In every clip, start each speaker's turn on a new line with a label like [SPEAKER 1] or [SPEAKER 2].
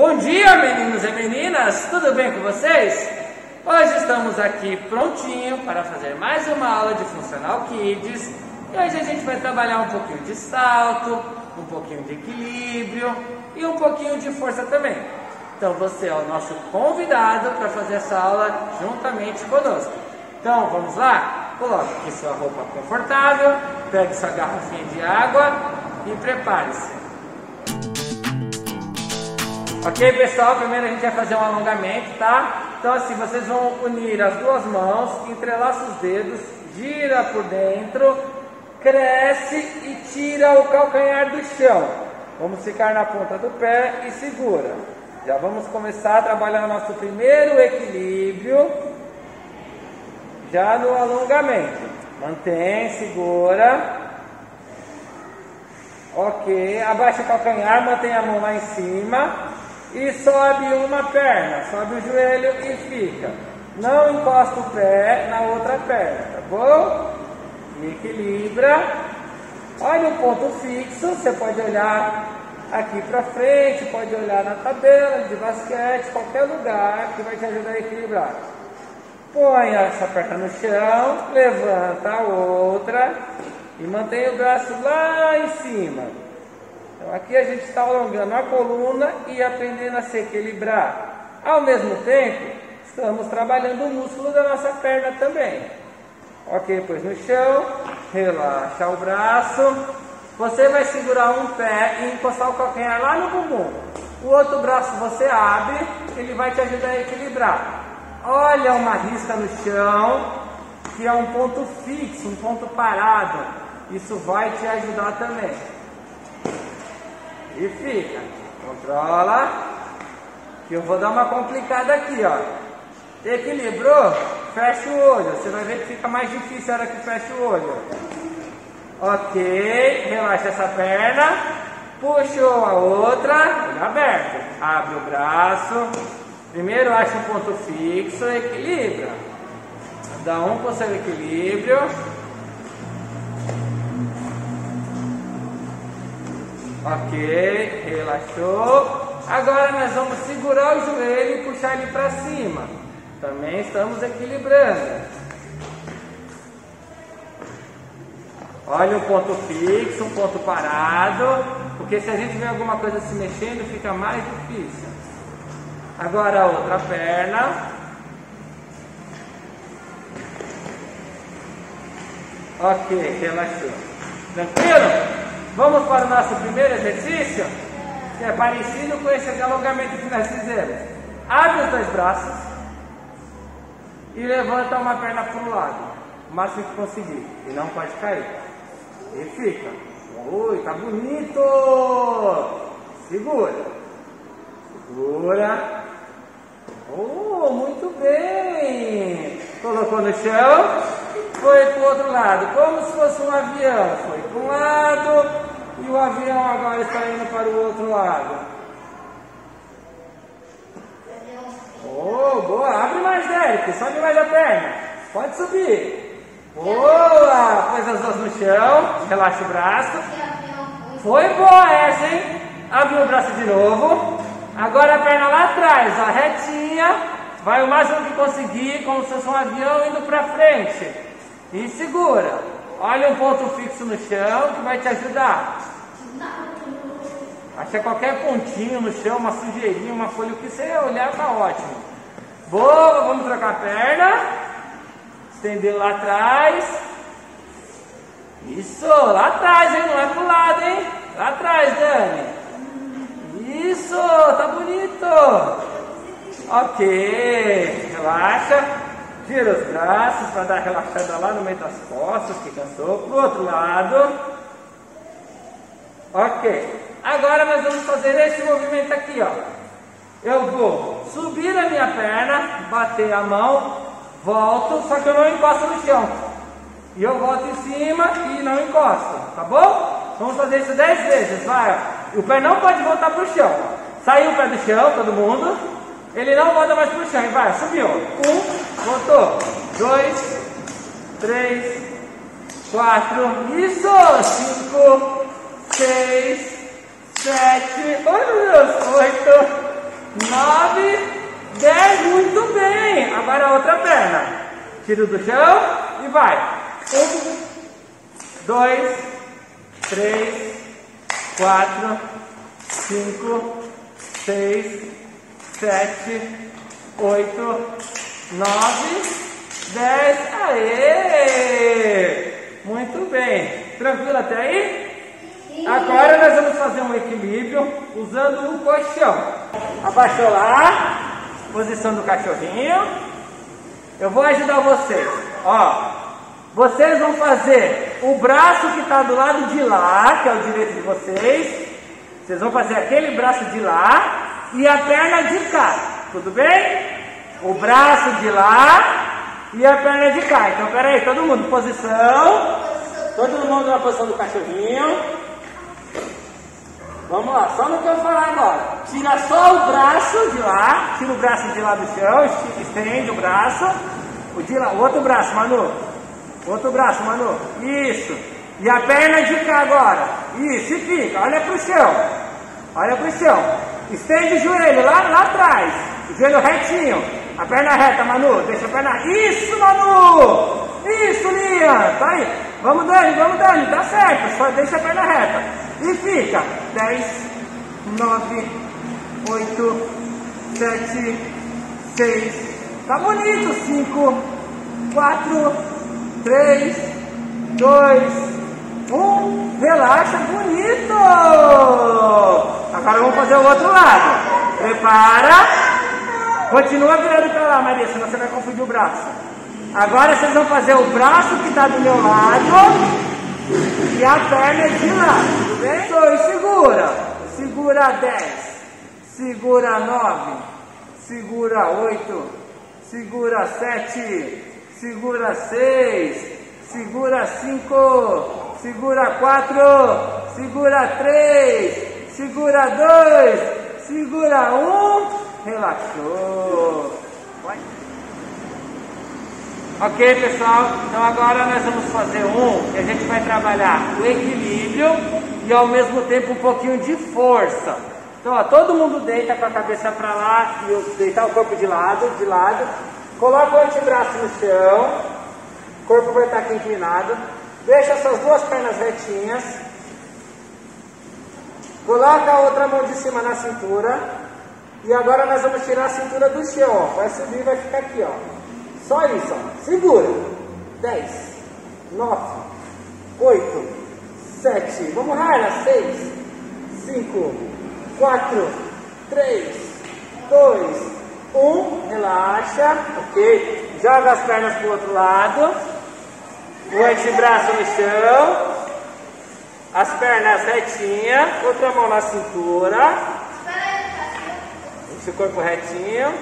[SPEAKER 1] Bom dia, meninos e meninas, tudo bem com vocês? Hoje estamos aqui prontinho para fazer mais uma aula de Funcional Kids e hoje a gente vai trabalhar um pouquinho de salto, um pouquinho de equilíbrio e um pouquinho de força também. Então você é o nosso convidado para fazer essa aula juntamente conosco. Então vamos lá? Coloque aqui sua roupa confortável, pegue sua garrafinha de água e prepare-se. Ok, pessoal? Primeiro a gente vai fazer um alongamento, tá? Então, assim, vocês vão unir as duas mãos, entrelaça os dedos, gira por dentro, cresce e tira o calcanhar do chão. Vamos ficar na ponta do pé e segura. Já vamos começar a trabalhar o nosso primeiro equilíbrio, já no alongamento. Mantém, segura. Ok, abaixa o calcanhar, mantém a mão lá em cima e sobe uma perna, sobe o joelho e fica. Não encosta o pé na outra perna, tá bom? Equilibra. Olha o ponto fixo, você pode olhar aqui para frente, pode olhar na tabela de basquete, qualquer lugar que vai te ajudar a equilibrar. Põe essa perna no chão, levanta a outra e mantém o braço lá em cima. Então aqui a gente está alongando a coluna e aprendendo a se equilibrar. Ao mesmo tempo, estamos trabalhando o músculo da nossa perna também. Ok, pois no chão, relaxa o braço. Você vai segurar um pé e encostar o calcanhar lá no bumbum. O outro braço você abre, ele vai te ajudar a equilibrar. Olha uma risca no chão, que é um ponto fixo, um ponto parado. Isso vai te ajudar também. E fica. Controla. Que eu vou dar uma complicada aqui, ó. Equilibrou? Fecha o olho. Você vai ver que fica mais difícil a hora que fecha o olho. Ok. Relaxa essa perna. Puxou a outra. Olho aberto. Abre o braço. Primeiro acha um ponto fixo. Equilibra. Dá um com seu equilíbrio. Ok, relaxou. Agora nós vamos segurar o joelho e puxar ele para cima. Também estamos equilibrando. Olha um ponto fixo, um ponto parado, porque se a gente vê alguma coisa se mexendo, fica mais difícil. Agora a outra perna. Ok, relaxou. Tranquilo? Vamos para o nosso primeiro exercício, que é parecido com esse alongamento que nós fizemos. Abre os dois braços e levanta uma perna para o lado, o máximo que conseguir, e não pode cair. E fica. Ui, tá bonito! Segura. Segura. Oh, muito bem! Colocou no chão, foi para o outro lado, como se fosse um avião. Foi para um lado e o avião agora está indo para o outro lado. Oh, boa! Abre mais, Derek, sobe mais a perna. Pode subir. Boa! Pôs as duas no chão, relaxa o braço. Foi boa essa, hein? Abre o braço de novo. Agora a perna lá atrás, ó, retinha. Vai o máximo que conseguir, como se fosse um avião indo para frente. E segura. Olha um ponto fixo no chão que vai te ajudar. Acha qualquer pontinho no chão, uma sujeirinha, uma folha, o que você olhar tá ótimo. Boa, vamos trocar a perna. Estender lá atrás. Isso, lá atrás, hein? Não é pro lado, hein? Lá atrás, Dani. Isso, tá bonito. Ok, relaxa. Tira os braços para dar relaxada lá no meio das costas, que cansou. Pro outro lado. Ok. Agora nós vamos fazer esse movimento aqui, ó. Eu vou subir a minha perna, bater a mão, volto, só que eu não encosto no chão. E eu volto em cima e não encosto, tá bom? Vamos fazer isso 10 vezes, vai. O pé não pode voltar pro chão. Saiu o pé do chão, todo mundo. Ele não volta mais pro chão, vai, subiu. Um, Contou. Dois, três, quatro. Isso! Cinco, seis, sete. Oh, meu Deus. Oito, nove, dez. Muito bem. Agora a outra perna. Tira do chão e vai. Um, dois, três, quatro, cinco, seis, sete, oito, nove, dez. Aê! Muito bem. Tranquilo até aí? Agora nós vamos fazer um equilíbrio usando o colchão. Abaixou lá, posição do cachorrinho. Eu vou ajudar vocês. Ó, vocês vão fazer o braço que está do lado de lá, que é o direito de vocês. Vocês vão fazer aquele braço de lá e a perna de cá. Tudo bem? O braço de lá e a perna de cá. Então, peraí, todo mundo, posição. Todo mundo na posição do cachorrinho. Vamos lá, só no que eu falar agora. Tira só o braço de lá, tira o braço de lá do chão, estende o braço. O, de lá, outro braço, Manu. Outro braço, Manu. Isso. E a perna de cá agora. Isso, e fica. Olha pro chão. Olha pro chão. Estende o joelho lá, lá atrás. O joelho retinho. A perna reta, Manu. Deixa a perna. Isso, Manu! Isso, Lian. Tá aí. Vamos, Dani, vamos, Dani. Tá certo. Só deixa a perna reta. E fica 10, 9, 8, 7, 6. Tá bonito. 5, 4, 3, 2, 1. Relaxa, bonito. Agora vamos fazer o outro lado. Prepara. Continua virando para lá, Maria, senão você vai confundir o braço. Agora vocês vão fazer o braço que está do meu lado e a perna é de lá, tudo bem? Dois, segura. Segura 10. Segura 9. Segura 8. Segura 7. Segura 6. Segura 5. Segura 4. Segura 3. Segura 2. Segura 1. Relaxou. Vai. Ok, pessoal? Então agora nós vamos fazer um que a gente vai trabalhar o equilíbrio e ao mesmo tempo um pouquinho de força. Então, ó, todo mundo deita com a cabeça para lá e deitar o corpo de lado, de lado. Coloca o antebraço no chão, o corpo vai estar aqui inclinado. Deixa suas duas pernas retinhas. Coloca a outra mão de cima na cintura. E agora nós vamos tirar a cintura do chão, ó. Vai subir e vai ficar aqui, ó. Só isso, ó. Segura. 10, 9, 8, 7. Vamos, Raila. 6, 5, 4, 3, 2, 1. Relaxa. Ok. Joga as pernas para o outro lado. O antebraço no chão. As pernas retinhas. Outra mão na cintura. O corpo retinho.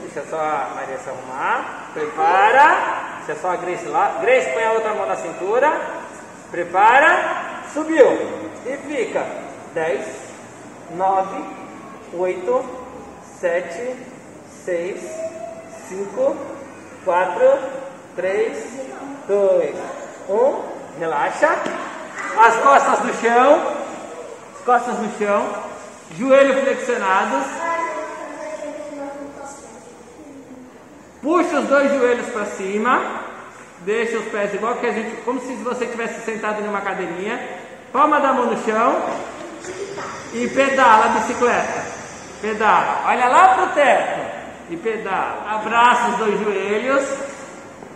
[SPEAKER 1] Deixa só a Maria se arrumar. Prepara. Deixa só a Grace lá. Grace, põe a outra mão na cintura. Prepara. Subiu. E fica. 10, 9, 8, 7, 6, 5, 4, 3, 2, 1. Relaxa. As costas no chão. As costas no chão. Joelho flexionados. Puxa os dois joelhos para cima. Deixa os pés igual que a gente, como se você tivesse sentado em uma cadeirinha. Palma da mão no chão. E pedala a bicicleta. Pedala. Olha lá pro teto. E pedala. Abraça os dois joelhos.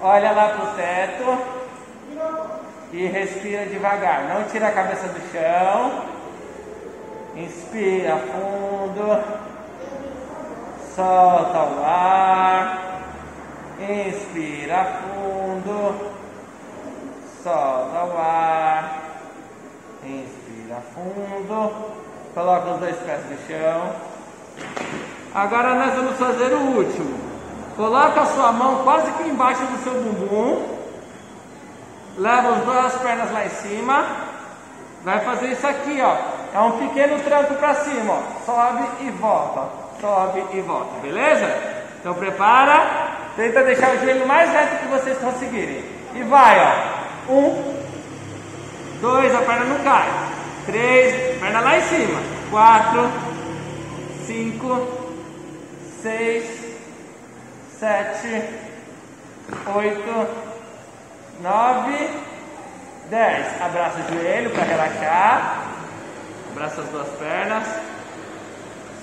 [SPEAKER 1] Olha lá pro teto. E respira devagar. Não tira a cabeça do chão. Inspira fundo. Solta o ar. Inspira fundo, solta o ar. Inspira fundo, coloca os dois pés no chão. Agora nós vamos fazer o último. Coloca a sua mão quase que embaixo do seu bumbum. Leva as duas pernas lá em cima. Vai fazer isso aqui, ó. É um pequeno tranco para cima, ó. Sobe e volta. Sobe e volta, beleza? Então prepara. Tenta deixar o joelho mais reto que vocês conseguirem. E vai, ó. Um, dois, a perna não cai. Três, perna lá em cima. Quatro, cinco, seis, sete, oito, nove, dez. Abraça o joelho para relaxar. Abraça as duas pernas.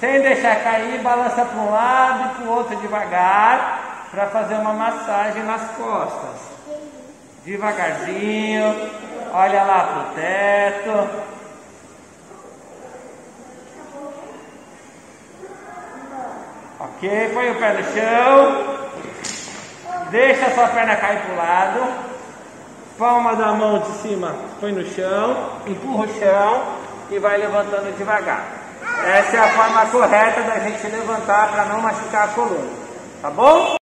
[SPEAKER 1] Sem deixar cair, balança para um lado e para o outro devagar para fazer uma massagem nas costas. Devagarzinho, olha lá para o teto. Ok, põe o pé no chão. Deixa a sua perna cair para o lado. Palma da mão de cima põe no chão. Empurra o chão e vai levantando devagar. Essa é a forma correta da gente levantar para não machucar a coluna. Tá bom?